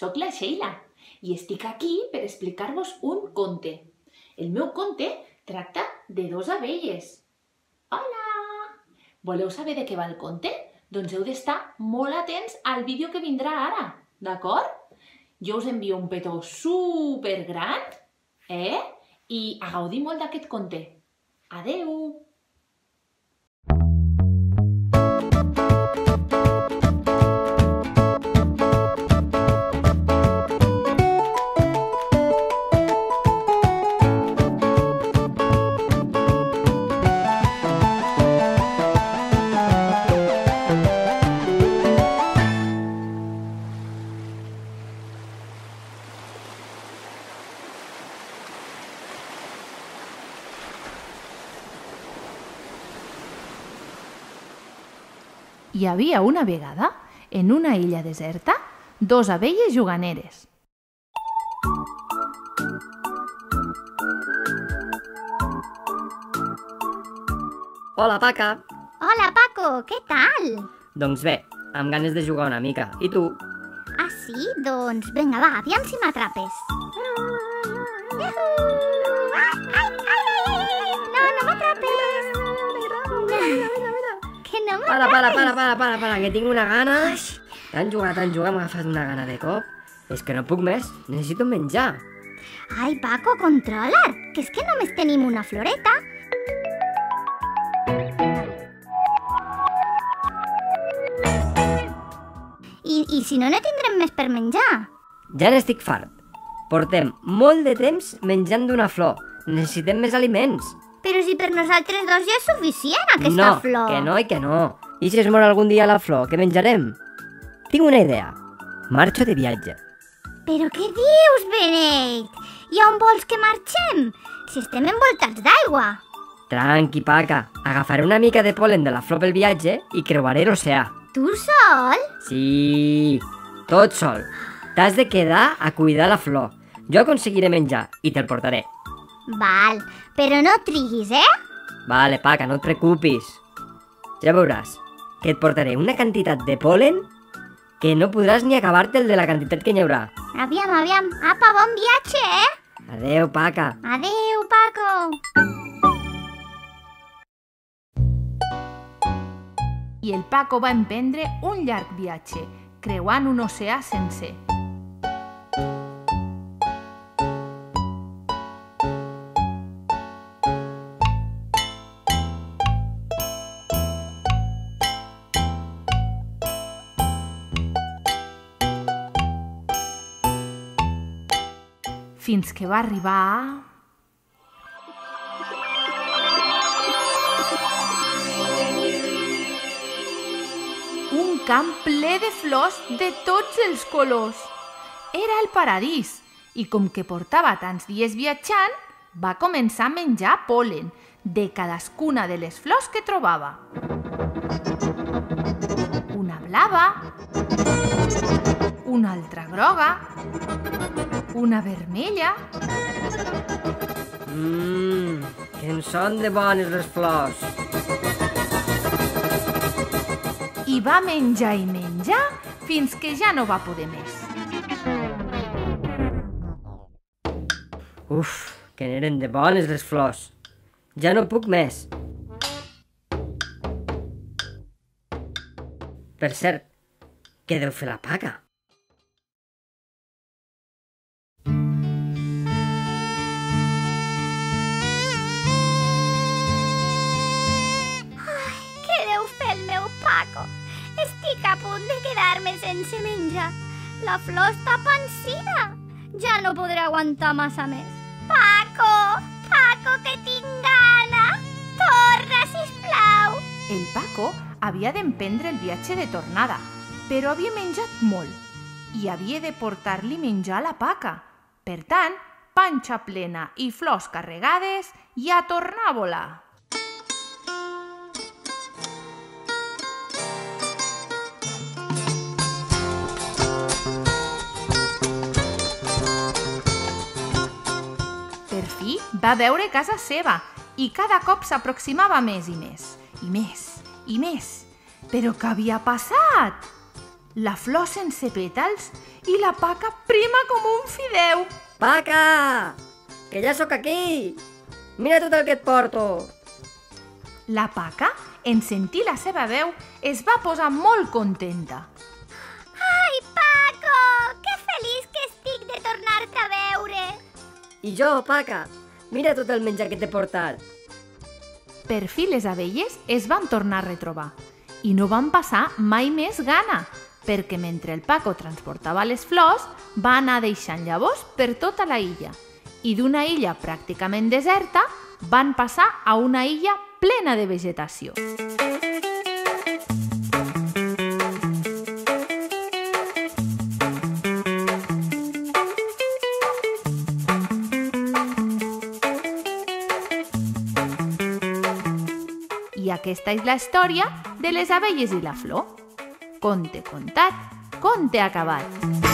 sóc la Sheila i estic aquí per explicar-vos un conte. El meu conte tracta de dos abelles. Hola! Voleu saber de què va el conte? Doncs heu d'estar molt atents al vídeo que vindrà ara, d'acord? Jo us envio un petó super gran, eh? I a gaudir molt d'aquest conte. Adeu! Hi havia una vegada, en una illa deserta, dos abelles juganeres. Hola, Paca. Hola, Paco, què tal? Doncs bé, amb ganes de jugar una mica. I tu? Ah, sí? Doncs vinga, va, aviam si m'atrapes. Iuhu! Para, para, para, para, para, para, que tinc una gana. Tant jugar, tant jugar, m'ha agafat una gana de cop. És que no puc més, necessito menjar. Ai, Paco, controla't, que és que només tenim una floreta. I, I si no, no tindrem més per menjar. Ja n'estic fart. Portem molt de temps menjant d'una flor. Necessitem més aliments. Però si per nosaltres dos ja és suficient, aquesta no, flor. que no i que no. I si es mor algun dia la flor, què menjarem? Tinc una idea. Marxo de viatge. Però què dius, Beneit? I on vols que marxem? Si estem envoltats d'aigua. Tranqui, Paca. Agafaré una mica de polen de la flor pel viatge i creuaré l'oceà. Tu sol? Sí, tot sol. T'has de quedar a cuidar la flor. Jo aconseguiré menjar i te'l portaré. Val, però no triguis, eh? Vale, Paca, no et preocupis. Ja veuràs que et portaré una quantitat de polen que no podràs ni acabar-te'l de la quantitat que n'hi haurà. Aviam, aviam. Apa, bon viatge, eh? Adeu, Paca. Adeu, Paco. I el Paco va emprendre un llarg viatge, creuant un oceà sencer. Fins que va arribar un camp ple de flors de tots els colors. Era el paradís i com que portava tants dies viatjant, va començar a menjar polen de cadascuna de les flors que trobava. Una blava, una altra groga, una vermella, Mmm, que en són de bones les flors. i va menjar i menjar fins que ja no va poder més. Uf, que n'eren de bones les flors. Ja no puc més. Per cert, què deu fer la paca? Què deu fer el meu Paco? Estic a punt de quedar-me sense menjar. La flor està pansida. Ja no podré aguantar massa més. Paco! Paco, que tinc Paco havia d'emprendre el viatge de tornada, però havia menjat molt i havia de portar-li menjar a la paca. Per tant, panxa plena i flors carregades i a tornar a volar. Per fi va veure casa seva i cada cop s'aproximava més i més, i més, i més. Però què havia passat? la flor sense pètals i la paca prima com un fideu. Paca! Que ja sóc aquí! Mira tot el que et porto! La paca, en sentir la seva veu, es va posar molt contenta. Ai, Paco! Que feliç que estic de tornar-te a veure! I jo, Paca, mira tot el menjar que t'he portat. Per fi les abelles es van tornar a retrobar i no van passar mai més gana, perquè mentre el Paco transportava les flors, va anar deixant llavors per tota la illa. I d'una illa pràcticament deserta, van passar a una illa plena de vegetació. I aquesta és la història de les abelles i la flor. Conte contat, conte acabat.